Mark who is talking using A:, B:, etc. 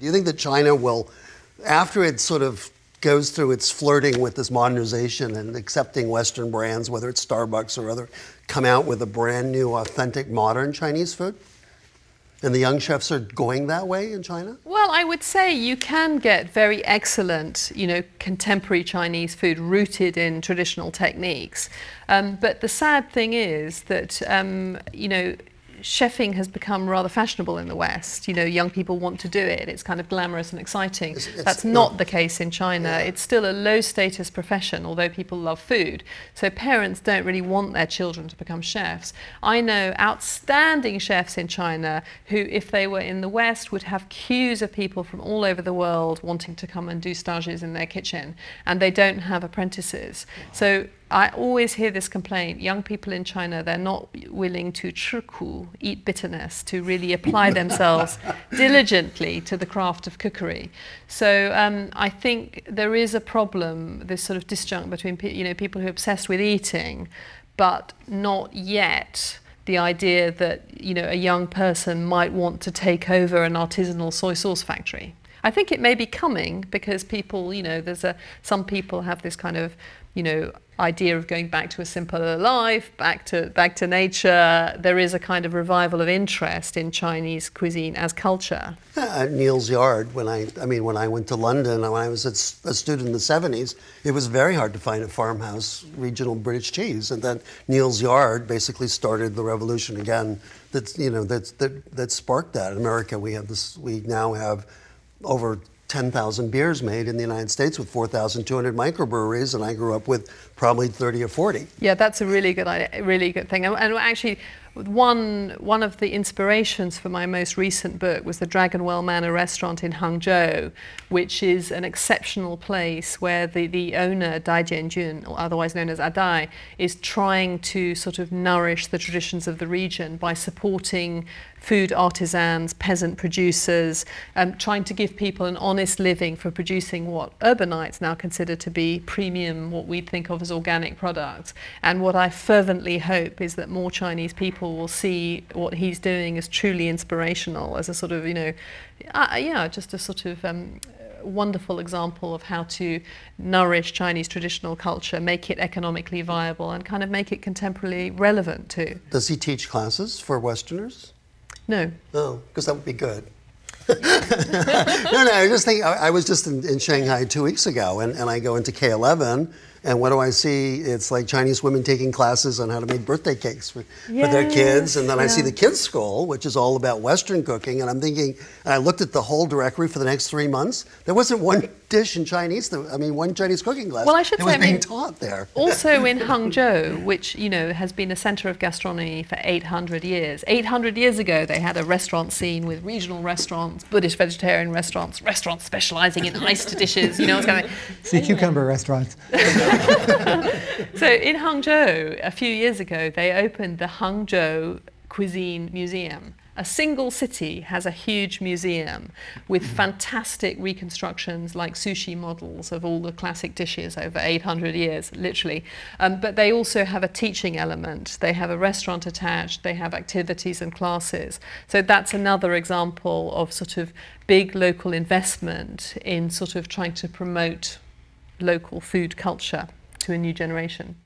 A: Do you think that China will, after it sort of goes through its flirting with this modernization and accepting Western brands, whether it's Starbucks or other, come out with a brand new, authentic, modern Chinese food? And the young chefs are going that way in China?
B: Well, I would say you can get very excellent, you know, contemporary Chinese food rooted in traditional techniques. Um, but the sad thing is that, um, you know, chefing has become rather fashionable in the West. You know, young people want to do it. It's kind of glamorous and exciting. It's, it's, That's not the case in China. Yeah. It's still a low status profession, although people love food. So parents don't really want their children to become chefs. I know outstanding chefs in China who, if they were in the West, would have queues of people from all over the world wanting to come and do stages in their kitchen, and they don't have apprentices. So I always hear this complaint. Young people in China, they're not willing to chi ku, eat bitterness, to really apply themselves diligently to the craft of cookery. So um, I think there is a problem, this sort of disjunct between you know, people who are obsessed with eating, but not yet the idea that you know, a young person might want to take over an artisanal soy sauce factory. I think it may be coming because people, you know, there's a, some people have this kind of, you know, idea of going back to a simpler life, back to back to nature. There is a kind of revival of interest in Chinese cuisine as culture.
A: Uh, at Neal's Yard, when I, I mean, when I went to London, when I was a student in the 70s, it was very hard to find a farmhouse regional British cheese. And then Neal's Yard basically started the revolution again. That's you know that that that sparked that. In America, we have this. We now have over 10,000 beers made in the United States with 4,200 microbreweries, and I grew up with probably 30 or 40.
B: Yeah, that's a really good, really good thing. And, and actually, one, one of the inspirations for my most recent book was the Dragonwell Manor restaurant in Hangzhou, which is an exceptional place where the, the owner, Dai Jianjun, or otherwise known as Adai, is trying to sort of nourish the traditions of the region by supporting food artisans, peasant producers, um, trying to give people an honest living for producing what urbanites now consider to be premium, what we think of as organic products. And what I fervently hope is that more Chinese people will see what he's doing as truly inspirational, as a sort of, you know, uh, yeah, just a sort of um, wonderful example of how to nourish Chinese traditional culture, make it economically viable, and kind of make it contemporarily relevant too.
A: Does he teach classes for Westerners?
B: No.
A: Oh, because that would be good. no, no, I just think I, I was just in, in, Shanghai two weeks ago, and, and I go into K11, and what do I see? It's like Chinese women taking classes on how to make birthday cakes for, yes, for their kids. And then yeah. I see the kids' school, which is all about Western cooking. And I'm thinking, and I looked at the whole directory for the next three months. There wasn't one dish in Chinese, that, I mean, one Chinese cooking class.
B: Well, I should
A: it
B: say,
A: was being
B: I mean,
A: taught there.
B: Also in Hangzhou, which, you know, has been a center of gastronomy for 800 years. 800 years ago, they had a restaurant scene with regional restaurants, Buddhist vegetarian restaurants, restaurants specializing in iced dishes, you know what's going on.
C: Sea cucumber restaurants.
B: so in Hangzhou, a few years ago, they opened the Hangzhou Cuisine Museum. A single city has a huge museum with fantastic reconstructions like sushi models of all the classic dishes over 800 years, literally. Um, but they also have a teaching element. They have a restaurant attached, they have activities and classes. So that's another example of sort of big local investment in sort of trying to promote local food culture to a new generation.